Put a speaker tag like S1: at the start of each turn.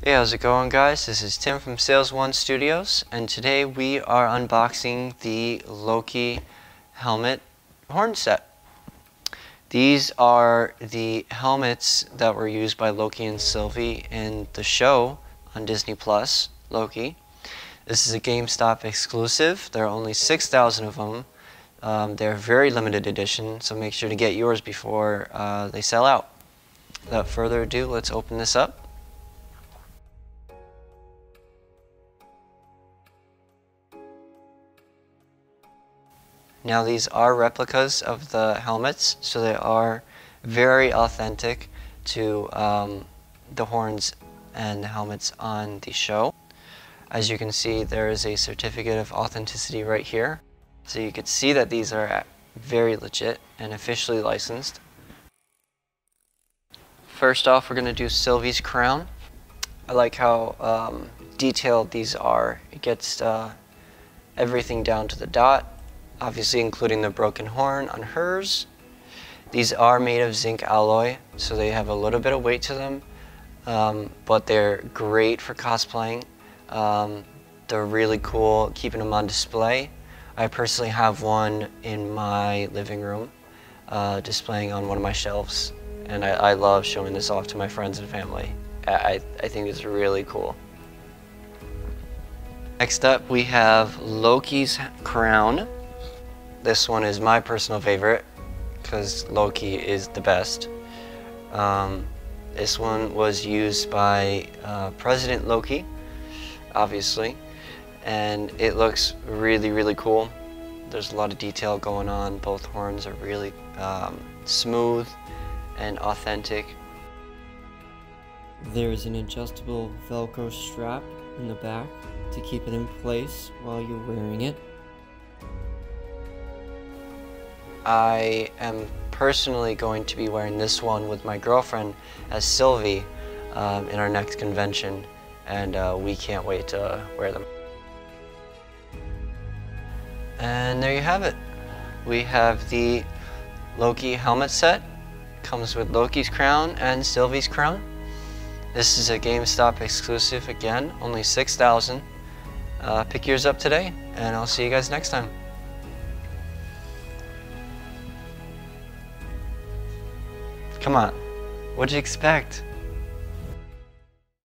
S1: Hey, how's it going guys? This is Tim from SalesOne Studios and today we are unboxing the Loki helmet horn set. These are the helmets that were used by Loki and Sylvie in the show on Disney Plus, Loki. This is a GameStop exclusive. There are only 6,000 of them. Um, they're very limited edition, so make sure to get yours before uh, they sell out. Without further ado, let's open this up. Now these are replicas of the helmets, so they are very authentic to um, the horns and the helmets on the show. As you can see, there is a certificate of authenticity right here. So you can see that these are very legit and officially licensed. First off, we're going to do Sylvie's crown. I like how um, detailed these are. It gets uh, everything down to the dot obviously including the broken horn on hers. These are made of zinc alloy, so they have a little bit of weight to them, um, but they're great for cosplaying. Um, they're really cool keeping them on display. I personally have one in my living room, uh, displaying on one of my shelves, and I, I, love showing this off to my friends and family. I, I think it's really cool. Next up, we have Loki's crown. This one is my personal favorite because Loki is the best. Um, this one was used by uh, President Loki, obviously, and it looks really, really cool. There's a lot of detail going on. Both horns are really um, smooth and authentic. There's an adjustable Velcro strap in the back to keep it in place while you're wearing it. I am personally going to be wearing this one with my girlfriend as Sylvie um, in our next convention and uh, we can't wait to wear them. And there you have it. We have the Loki helmet set. Comes with Loki's crown and Sylvie's crown. This is a GameStop exclusive again, only 6,000. Uh, pick yours up today and I'll see you guys next time. Come on. What'd you expect?